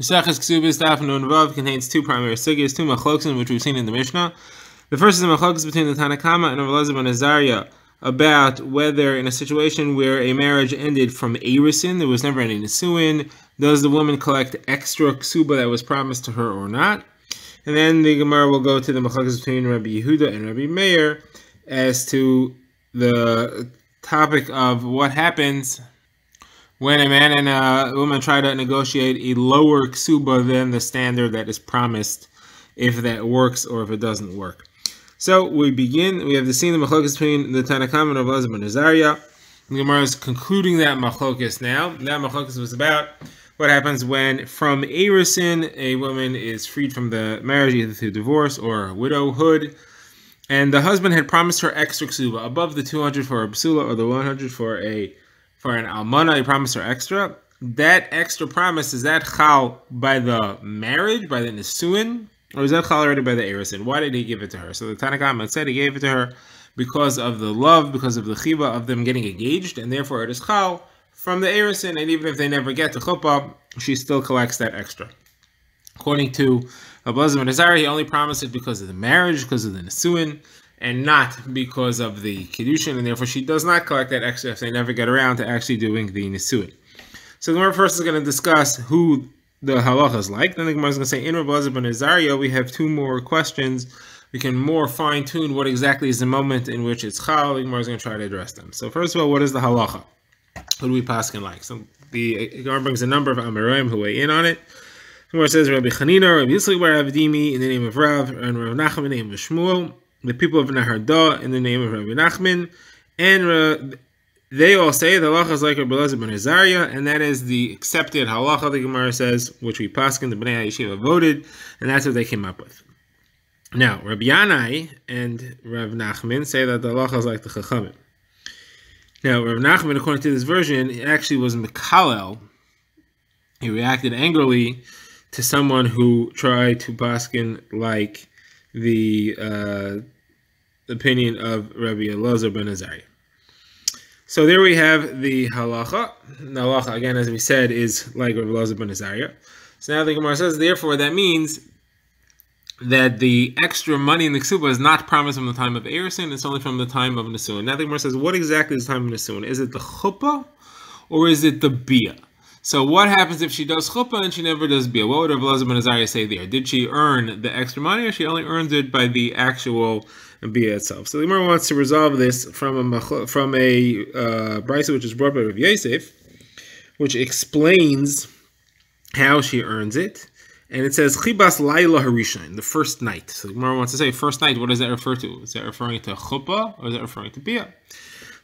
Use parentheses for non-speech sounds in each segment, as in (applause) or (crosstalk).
Mesachas Ksubos Daf Nun Vav contains two primary sugyas, two machloksim, which we've seen in the Mishnah. The first is the machloksim between the Tanakama and Elazar ben Azariah about whether in a situation where a marriage ended from erisin, there was never any nisuin, does the woman collect extra ksuba that was promised to her or not? And then the Gemara will go to the machloksim between Rabbi Yehuda and Rabbi Meir as to the topic of what happens when a man and a woman try to negotiate a lower ksuba than the standard that is promised, if that works or if it doesn't work. So we begin. We have the scene of machlokas between the Tanakam and Rav ben Azariah. The Gemara is concluding that machlokas now. That machlokas was about what happens when from erisin a woman is freed from the marriage either through divorce or widowhood. And the husband had promised her extra ksuba above the 200 for a psula or the 100 for a for an almana, he promised her extra. That extra promise is that chal by the marriage, by the nisuin, or is that chal already by the erisin? Why did he give it to her? So the Tanakhama said he gave it to her because of the love, because of the chiva of them getting engaged, and therefore it is chal from the erisin. And even if they never get to chuppah, she still collects that extra. According to Abazim and Azari, he only promised it because of the marriage, because of the nisuin and not because of the Kiddushin, and therefore she does not collect that extra if they never get around to actually doing the Nisuin. So the Gemara first is going to discuss who the halacha is like. Then the Gemara is going to say, in Rabbi ben Azaria, we have two more questions. We can more fine tune what exactly is the moment in which it's chal. The Gemara is going to try to address them. So first of all, what is the halacha? Who do we paskin like? So the Gemara brings a number of Amoraim who weigh in on it. The Gemara says Rabbi Chanina, Rabbi Yitzchak bar Avdimi in the name of Rav, and Rav Nachman in the name of Shmuel the people of Nehardea in the name of Rabbi Nachman, and uh, they all say the halacha is like Rabbi Elazar ben Azariah, and that is the accepted halacha. The Gemara says, which we paskin the Bnei Yeshiva voted, and that's what they came up with. Now, Rabbi Yanai and Rav Nachman say that the halacha is like the Chachamim. Now, Rav Nachman, according to this version, actually was Mekalel. He reacted angrily to someone who tried to paskin like the uh, opinion of Rabbi Elazar ben Azariah. So there we have the halacha. The halacha, again, as we said, is like Rabbi Elazar ben Azariah. So now the Gemara says, therefore, that means that the extra money in the ksuba is not promised from the time of Erisin, it's only from the time of Nisuin. Now the Gemara says, what exactly is the time of Nisuin? Is it the chuppah or is it the bia? So what happens if she does chuppah and she never does bia? What would Rav Elazar ben Azariah say there? Did she earn the extra money or she only earns it by the actual bia itself? So the Gemara wants to resolve this from a from a uh, brisa which is brought by Rav Yosef, which explains how she earns it. And it says chibas laila harishon, the first night. So the Gemara wants to say first night. What does that refer to? Is that referring to chuppah or is that referring to bia?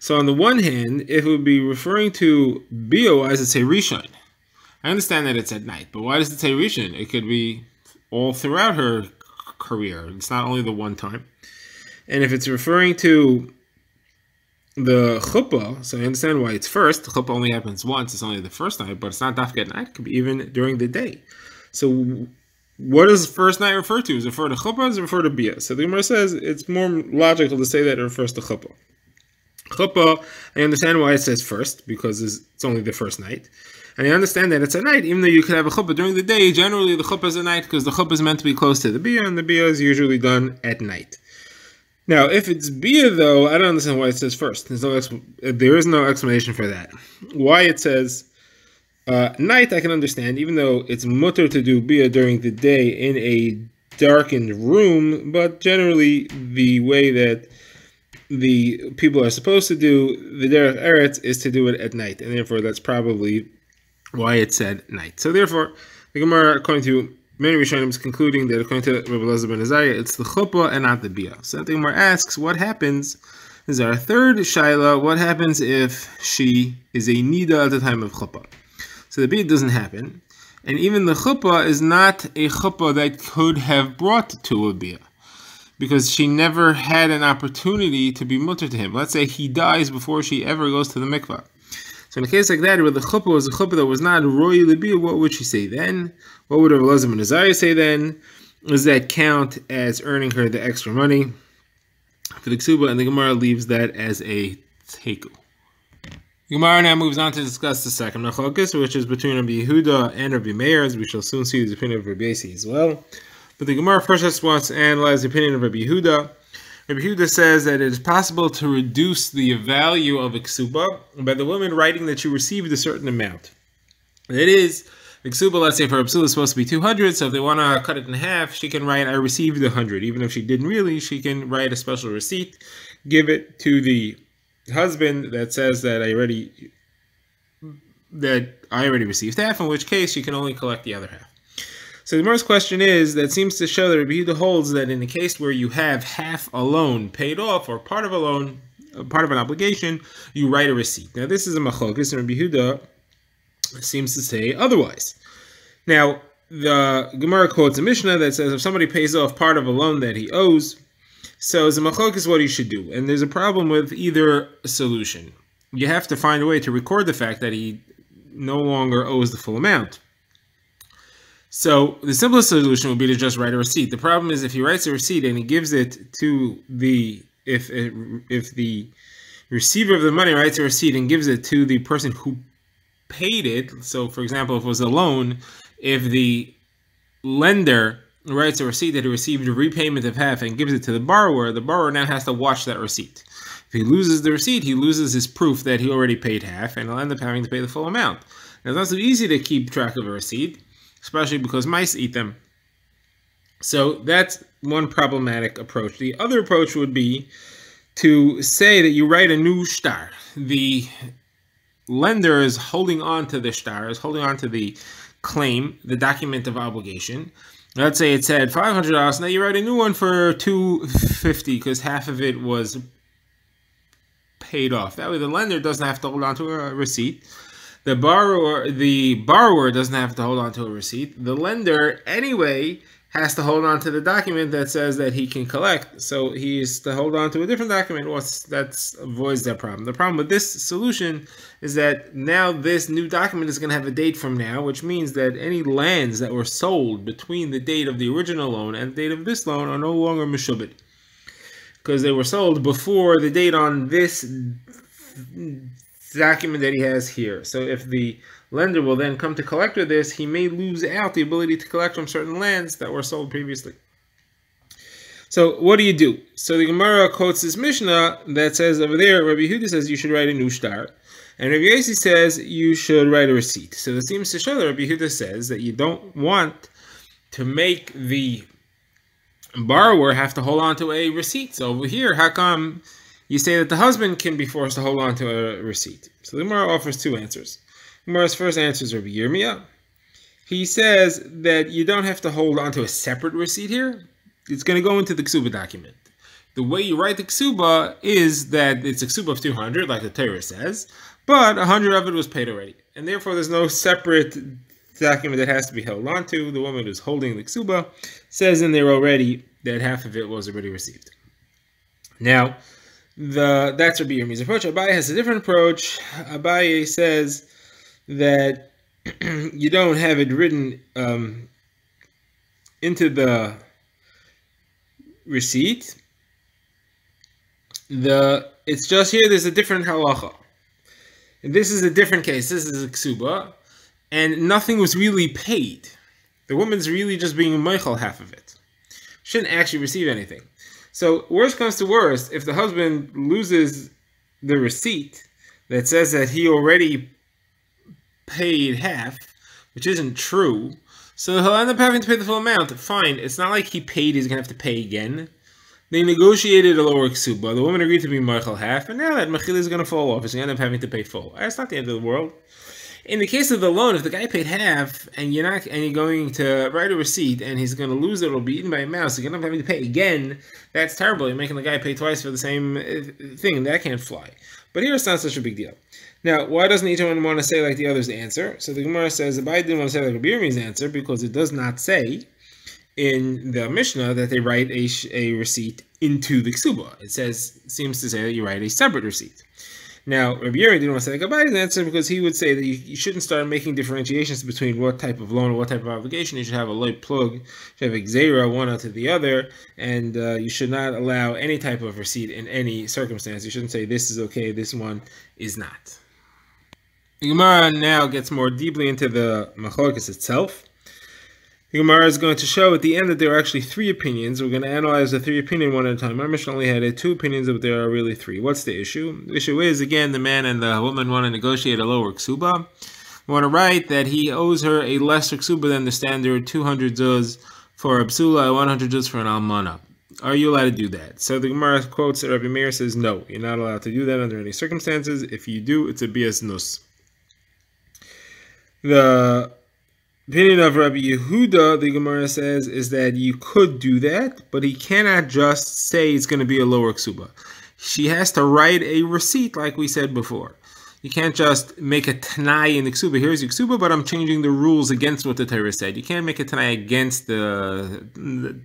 So on the one hand, if it would be referring to bia, why does it say Rishon? I understand that it's at night, but why does it say Rishon? It could be all throughout her career. It's not only the one time. And if it's referring to the chuppah, so I understand why it's first. The chuppah only happens once. It's only the first night, but it's not dafka at night. It could be even during the day. So what does first night refer to? Is it refer to chuppah or is it refer to bia? So the Gemara says it's more logical to say that it refers to chuppah. Chuppah, I understand why it says first, because it's only the first night. And I understand that it's at night, even though you could have a chuppah during the day, generally the chuppah is at night, because the chuppah is meant to be close to the bia, and the bia is usually done at night. Now, if it's bia, though, I don't understand why it says first. There's no there is no explanation for that. Why it says uh, night, I can understand, even though it's mutter to do bia during the day in a darkened room, but generally the way that the people are supposed to do the derech eretz is to do it at night, and therefore that's probably why it said night. So therefore, the Gemara, according to many Rishonim, is concluding that according to Rabbi Elazar ben Azariah, it's the chuppah and not the bia. So the Gemara asks, what happens? Is our third shaila? What happens if she is a nida at the time of chuppah? So the bia doesn't happen, and even the chuppah is not a chuppah that could have brought to a bia because she never had an opportunity to be mutter to him. Let's say he dies before she ever goes to the mikvah. So in a case like that, where the chuppah was a chuppah that was not roy libia, what would she say then? What would Rav Elazar ben Azariah say then? Does that count as earning her the extra money for the ksuba? And the Gemara leaves that as a teku. Gemara now moves on to discuss the second machlokas, which is between Rabbi Yehuda and Rabbi Meir, as we shall soon see the opinion of Rabbi Yossi as well. But the Gemara first just wants to analyze the opinion of Rabbi Yehuda. Rabbi Yehuda says that it is possible to reduce the value of a ksuba by the woman writing that she received a certain amount. It is, ksuba, let's say for Absul is supposed to be 200, so if they want to cut it in half, she can write, I received 100. Even if she didn't really, she can write a special receipt, give it to the husband that says that I already that I already received half, in which case you can only collect the other half. So the first question is that seems to show that Rabbi holds that in the case where you have half a loan paid off or part of a loan, uh, part of an obligation, you write a receipt. Now this is a machlokes, and Rabbi Yehuda seems to say otherwise. Now the Gemara quotes a Mishnah that says if somebody pays off part of a loan that he owes, so as a machlok is what you should do. And there's a problem with either solution. You have to find a way to record the fact that he no longer owes the full amount. So the simplest solution would be to just write a receipt. The problem is if he writes a receipt and he gives it to the if if the receiver of the money writes a receipt and gives it to the person who paid it. So for example, if it was a loan, if the lender writes a receipt that he received a repayment of half and gives it to the borrower, the borrower now has to watch that receipt. If he loses the receipt, he loses his proof that he already paid half, and he'll end up having to pay the full amount. Now, it's not so easy to keep track of a receipt, especially because mice eat them. So that's one problematic approach. The other approach would be to say that you write a new shtar. The lender is holding on to the shtar, is holding on to the claim, the document of obligation, Let's say it said five hundred dollars. Now you write a new one for two fifty because half of it was paid off. That way, the lender doesn't have to hold on to a receipt. The borrower, the borrower doesn't have to hold on to a receipt. The lender, anyway, has to hold on to the document that says that he can collect. So he's to hold on to a different document. What's that avoids that problem. The problem with this solution is that now this new document is going to have a date from now, which means that any lands that were sold between the date of the original loan and the date of this loan are no longer mishubit because they were sold before the date on this document that he has here. So if the lender will then come to collect with this, he may lose out the ability to collect from certain lands that were sold previously. So what do you do? So the Gemara quotes this Mishnah that says over there, Rabbi Yehuda says you should write a new shtar. And Rabbi Yossi says you should write a receipt. So it seems to show that Rabbi Yehuda says that you don't want to make the borrower have to hold on to a receipt. So over here, how come you say that the husband can be forced to hold on to a receipt? So the Gemara offers two answers. Gemara's first answer is Rabbi Yirmiyah. He says that you don't have to hold on to a separate receipt here. It's going to go into the ksuba document. The way you write the ksuba is that it's a ksuba of 200, like the Torah says, but 100 of it was paid already. And therefore, there's no separate document that has to be held onto. The woman who's holding the ksuba says in there already that half of it was already received. Now, the that's Rabbi Yirmiyah's approach. Abaye has a different approach. Abaye says that (clears throat) you don't have it written um, into the receipt. The it's just here. There's a different halacha. This is a different case. This is a ksuba, and nothing was really paid. The woman's really just being mochel half of it. Shouldn't actually receive anything. So worst comes to worst, if the husband loses the receipt that says that he already paid half, which isn't true. So he'll end up having to pay the full amount. Fine, it's not like he paid, he's going to have to pay again. They negotiated a lower ksuba. The woman agreed to be mochel half, and now that Mechila is going to fall off, he's going to end up having to pay full. That's not the end of the world. In the case of the loan, if the guy paid half and you're not and you're going to write a receipt and he's going to lose it or be eaten by a mouse, you're going to have to pay again. That's terrible. You're making the guy pay twice for the same uh, thing. That can't fly. But here it's not such a big deal. Now, why doesn't each one want to say like the other's answer? So the Gemara says Abai didn't want to say like Rabbi answer because it does not say in the Mishnah that they write a, a receipt into the ksuba. It says seems to say that you write a separate receipt. Now, Rabbi Yeri didn't want to say like Abai's answer because he would say that you, you, shouldn't start making differentiations between what type of loan or what type of obligation. You should have a lo plug, you should have xera one onto the other, and uh, you should not allow any type of receipt in any circumstance. You shouldn't say this is okay, this one is not. The Gemara now gets more deeply into the Machlokes itself. The Gemara is going to show at the end that there are actually three opinions. We're going to analyze the three opinion one at a time. Our mission only had two opinions, but there are really three. What's the issue? The issue is, again, the man and the woman want to negotiate a lower ksuba. want to write that he owes her a lesser ksuba than the standard 200 zuz for a psula, 100 zuz for an almana. Are you allowed to do that? So the Gemara quotes Rabbi Meir says, no, you're not allowed to do that under any circumstances. If you do, it's a bias znus. The opinion of Rabbi Yehuda, the Gemara says, is that you could do that, but he cannot just say it's going to be a lower ksuba. She has to write a receipt, like we said before. You can't just make a tanai in the ksuba. Here's your ksuba, but I'm changing the rules against what the Torah said. You can't make a tanai against the, the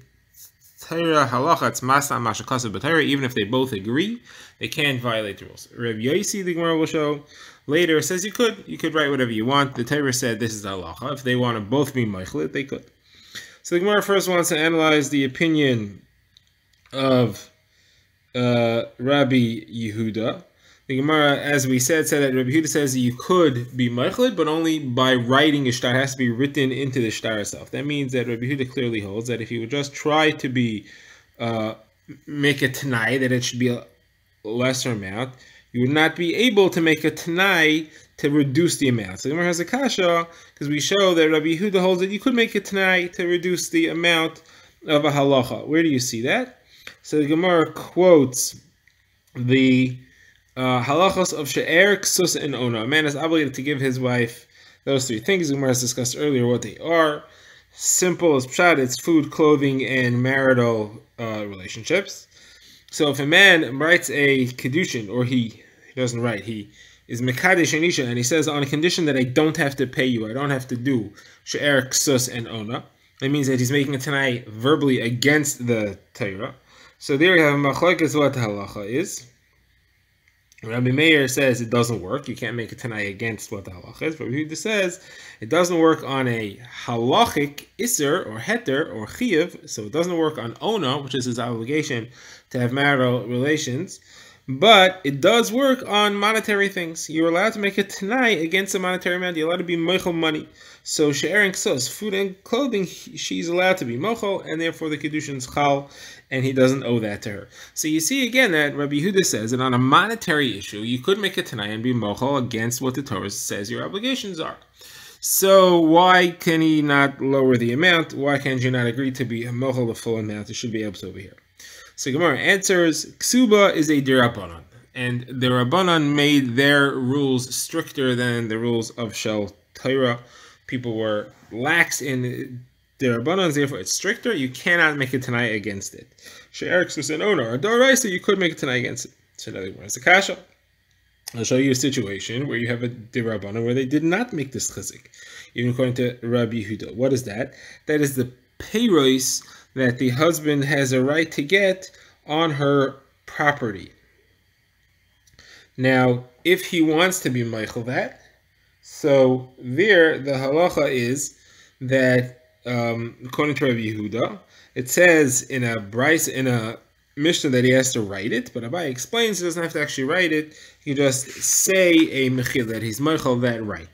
Torah halacha, it's masa mashakasa b'Torah, even if they both agree, they can't violate the rules. Rabbi Yosi, the Gemara will show later, says you could, you could write whatever you want. The Torah said this is the halacha. If they want to both be meichlet, they could. So the Gemara first wants to analyze the opinion of uh, Rabbi Yehuda. The Gemara, as we said, said that Rabbi Yehuda says you could be meichlet, but only by writing a shtar. It has to be written into the shtar itself. That means that Rabbi Yehuda clearly holds that if you would just try to be uh, make a tanai, that it should be a lesser amount, you would not be able to make a tanai to reduce the amount. So the Gemara has a kasha because we show that Rabbi Yehuda holds that you could make a tanai to reduce the amount of a halacha. Where do you see that? So the Gemara quotes the uh, halachos of she'er, ksus, and ona. A man is obligated to give his wife those three things. Gemara has discussed earlier what they are. Simple as pshat, it's food, clothing, and marital uh, relationships. So if a man writes a kedushin, or he, he doesn't write, he is mekadesh anisha, and he says on a condition that I don't have to pay you, I don't have to do she'er, ksus, and ona. That means that he's making a tanai verbally against the Torah. So there you have machlekes what halacha is. Rabbi Meir says it doesn't work. You can't make a tanai against what the halach is. But Yehuda says it doesn't work on a halachic iser or heter or chiyuv. So it doesn't work on ona, which is his obligation to have marital relations. But it does work on monetary things. You're allowed to make a tanai against a monetary amount. You're allowed to be mochel money. So sharing sos, food and clothing, she's allowed to be mochel, and therefore the kedushin's chal, and he doesn't owe that to her. So you see again that Rabbi Yehuda says that on a monetary issue, you could make a tanai and be mochel against what the Torah says your obligations are. So why can he not lower the amount? Why can't you not agree to be a mochel the full amount? It should be able to over here. So Gemara answers, Ksuba is a dirabanan, and the Rabbanan made their rules stricter than the rules of Shel Torah. People were lax in the Rabbanan, therefore it's stricter. You cannot make a tanai against it. She'eriksus and ona, or Doraisa, you could make a tanai against it. So one is a kasha. I'll show you a situation where you have a Dirabana where they did not make this chizik, even according to Rabbi Yehuda. What is that? That is the payrois that the husband has a right to get on her property. Now, if he wants to be mochel that, so there the halacha is that um, according to Rabbi Yehuda, it says in a braisa in a Mishnah that he has to write it, but Abai explains he doesn't have to actually write it. He just say a mechil that he's mochel that right.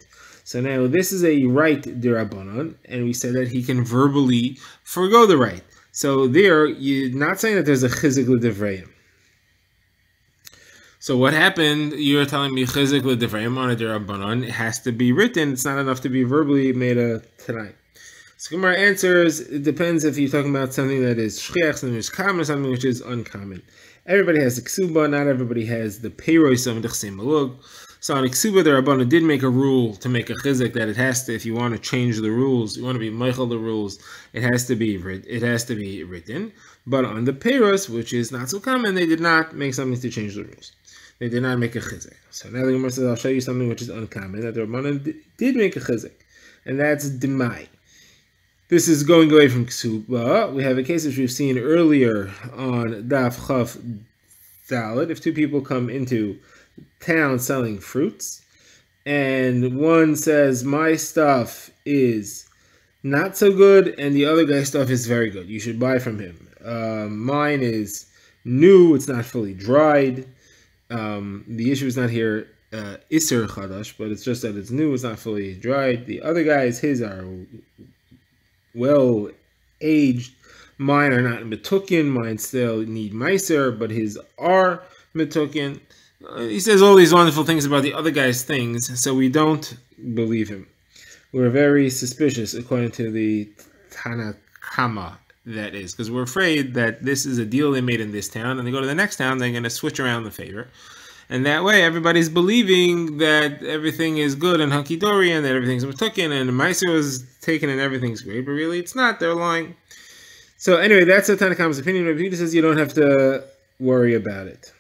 So now this is a right dirabanan, and we said that he can verbally forego the right. So there, you're not saying that there's a chizik l'divrayim. So what happened? You're telling me chizik l'divrayim on a dirabanan. It has to be written. It's not enough to be verbally made a tanai. So Gemara answers, it depends if you're talking about something that is shchiach, something which is common, or something which is uncommon. Everybody has the ksuba, not everybody has the payroy some malug. So on Iksuba, the Rabbana did make a rule to make a chizik that it has to, if you want to change the rules, you want to be mochel the rules, it has to be it has to be written. But on the Peiros, which is not so common, they did not make something to change the rules. They did not make a chizik. So now the Gemara says, I'll show you something which is uncommon, that the Rabbana did make a chizik. And that's Demai. This is going away from Ksuba. We have a case which we've seen earlier on Daf Chaf Daled. If two people come into town selling fruits, and one says, My stuff is not so good, and the other guy's stuff is very good. You should buy from him. Uh, mine is new, it's not fully dried. Um, the issue is not here uh, Isser Chadash, but it's just that it's new, it's not fully dried. The other guys, his are well aged. Mine are not Metukin, mine still need Meiser, but his are Metukin. He says all these wonderful things about the other guy's things, so we don't believe him. We're very suspicious, according to the Tanakama, that is, because we're afraid that this is a deal they made in this town, and they go to the next town, they're going to switch around the favor. And that way, everybody's believing that everything is good and hunky dory and that everything's taken and Meiser was taken and everything's great, but really it's not. They're lying. So, anyway, that's the Tanakama's opinion. Rabbi says you don't have to worry about it.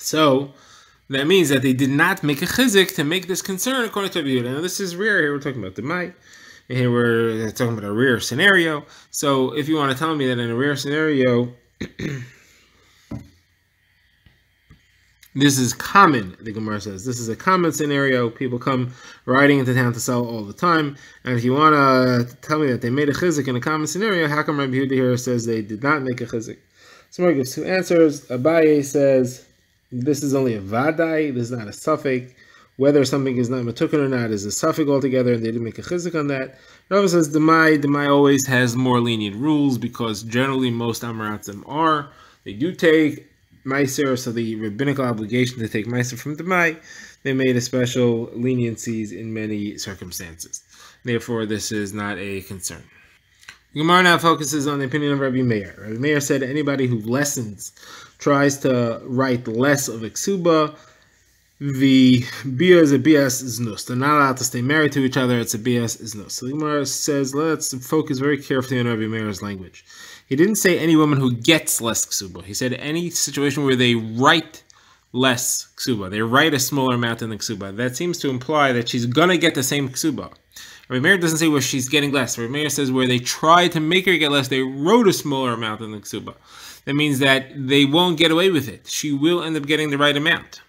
So, that means that they did not make a chizik to make this concern according to Rabbi. Now, this is rare. Here we're talking about Demai. And here we're talking about a rare scenario. So, if you want to tell me that in a rare scenario, (clears throat) This is common, the Gemara says. This is a common scenario. People come riding into town to sell all the time. And if you want to tell me that they made a chizik in a common scenario, how come Rabbi Yehuda here says they did not make a chizik? So Somebody gives two answers. Abaye says this is only a vadai, this is not a safek. Whether something is not matukin or not is a safek altogether, and they didn't make a chizik on that. Rava says Demai, Demai always has more lenient rules because generally most Amaratzim are. They do take Meiser, so the rabbinical obligation to take Meiser from Demai, they made a special leniencies in many circumstances. Therefore, this is not a concern. Gemara now focuses on the opinion of Rabbi Meir. Rabbi Meir said anybody who lessens, tries to write less of Iksuba, the bia is a bias znus. They're not allowed to stay married to each other. It's a bias znus. So the Gemara says, let's focus very carefully on Rabbi Meir's language. He didn't say any woman who gets less ksuba. He said any situation where they write less ksuba. They write a smaller amount than the ksuba. That seems to imply that she's gonna get the same ksuba. Rabbi Meir doesn't say where she's getting less. Rabbi Meir says where they tried to make her get less, they wrote a smaller amount than the ksuba. That means that they won't get away with it. She will end up getting the right amount.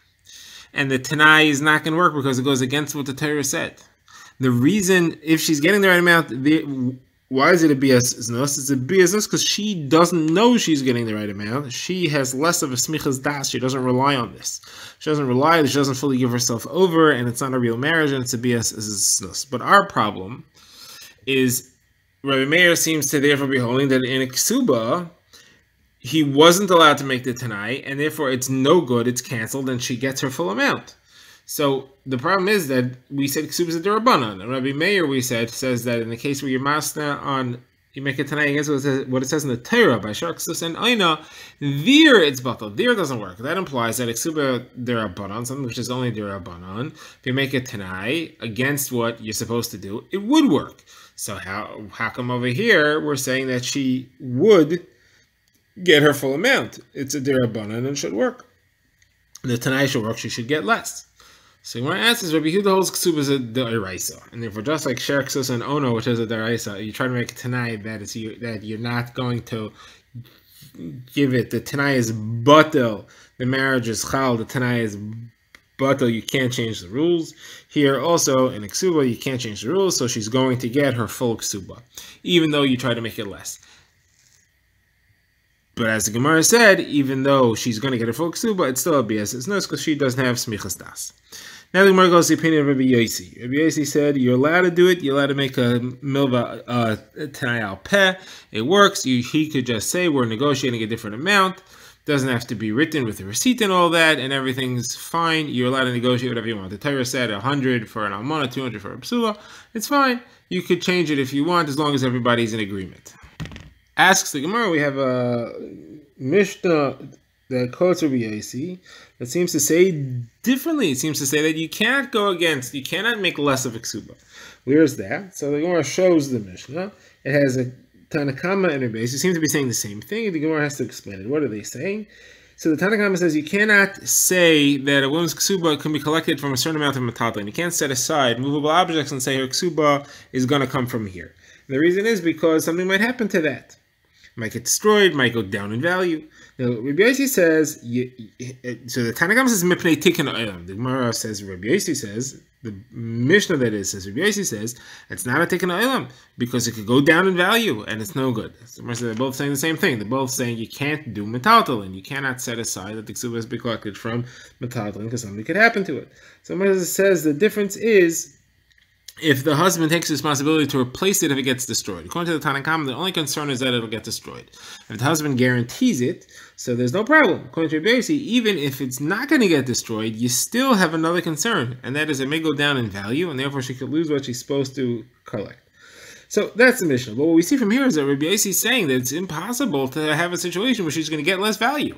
And the Tanai is not going to work because it goes against what the Torah said. The reason, if she's getting the right amount, the, why is it a bias znos? It's a bias because she doesn't know she's getting the right amount. She has less of a smichas das. She doesn't rely on this. She doesn't rely. She doesn't fully give herself over, and it's not a real marriage, and it's a bias znos. But our problem is Rabbi Meir seems to therefore be holding that in a he wasn't allowed to make the tanai, and therefore it's no good. It's canceled, and she gets her full amount. So the problem is that we said ksub is a derabanan. And Rabbi Meir, we said, says that in the case where you're master on you make a tanai against what it says, what it says in the Torah by Sharksus and Aina, there it's batal. There doesn't work. That implies that iksuba derabanan, something which is only derabanan. If you make a tanai against what you're supposed to do, it would work. So how how come over here we're saying that she would get her full amount? It's a derabanan and should work. The tanai should work. She should get less. So ask is Rabbi Yehuda holds ksub is a deraisa, and therefore just like sherksus and ono, which is a deraisa, you try to make a tanai that is you that you're not going to give it. The tanai is batel, the marriage is chal. The tanai is batel. You can't change the rules. Here also in ksuba, you can't change the rules, so she's going to get her full ksuba, even though you try to make it less. But as the Gemara said, even though she's going to get her full ksuba, it's still a bias. It's nice because she doesn't have smichas das. Now the Gemara goes to the opinion of Rabbi Yossi. Rabbi Yossi said, you're allowed to do it. You're allowed to make a milva uh, tanai al peh. It works. You, he could just say, we're negotiating a different amount. Doesn't have to be written with a receipt and all that, and everything's fine. You're allowed to negotiate whatever you want. The Torah said 100 for an almana, 200 for a psula. It's fine. You could change it if you want, as long as everybody's in agreement. Asks the Gemara, we have a Mishnah that quotes that seems to say differently. It seems to say that you can't go against, you cannot make less of a ksuba. Where is that? So the Gemara shows the Mishnah. It has a Tanakama in her base. It seems to be saying the same thing. The Gemara has to explain it. What are they saying? So the Tanakhama says you cannot say that a woman's ksuba can be collected from a certain amount of metaltalin. You can't set aside movable objects and say her ksuba is going to come from here. And the reason is because something might happen to that. Might get destroyed, might go down in value. Now, Rabbi Yossi says, so the Tanakhama says, Mipnei Tikkun Olam. The Gemara says, Rabbi Yossi says, the Mishnah that is says, Rabbi Yossi says, it's not a Tikkun Olam because it could go down in value and it's no good. So they're both saying the same thing. They're both saying you can't do metaltalin. You cannot set aside that the ksuba has been collected from metaltalin because something could happen to it. So Moses says the difference is if the husband takes responsibility to replace it if it gets destroyed. According to the Tanakhama, the only concern is that it'll get destroyed. If the husband guarantees it, so there's no problem. According to Rebbe even if it's not going to get destroyed, you still have another concern, and that is it may go down in value, and therefore she could lose what she's supposed to collect. So that's the mission. But what we see from here is that Rabbi is saying that it's impossible to have a situation where she's going to get less value.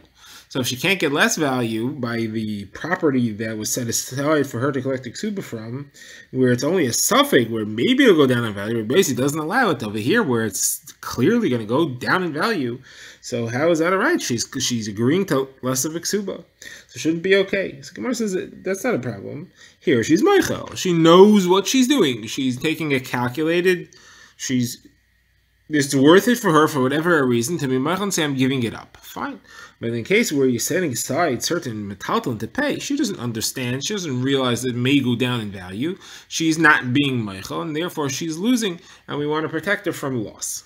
So if she can't get less value by the property that was set aside for her to collect the ksuba from, where it's only a safek, where maybe it'll go down in value, but basically doesn't allow it over here, where it's clearly going to go down in value. So how is that all right? She's she's agreeing to less of a ksuba, so shouldn't be okay. So Gemara says that that's not a problem. Here she's mochel. She knows what she's doing. She's taking a calculated. She's it's worth it for her for whatever reason to be mochel and say I'm giving it up. Fine. But in case where you're setting aside certain metalton to pay, she doesn't understand. She doesn't realize it may go down in value. She's not being mochel, and therefore she's losing, and we want to protect her from loss.